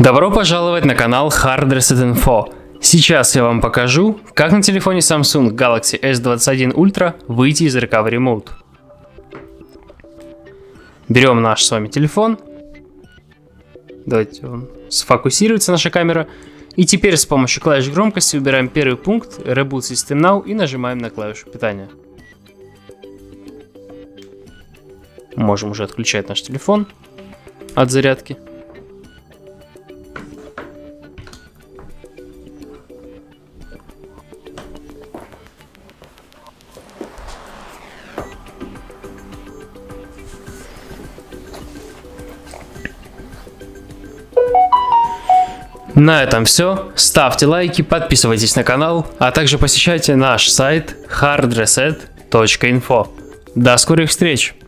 Добро пожаловать на канал Hard Reset Info. Сейчас я вам покажу, как на телефоне Samsung Galaxy S21 Ultra выйти из Recovery Mode. Берем наш с вами телефон. Давайте он сфокусируется наша камера. И теперь с помощью клавиш громкости выбираем первый пункт Reboot System Now и нажимаем на клавишу питания. Можем уже отключать наш телефон от зарядки. На этом все. Ставьте лайки, подписывайтесь на канал, а также посещайте наш сайт hardreset.info. До скорых встреч!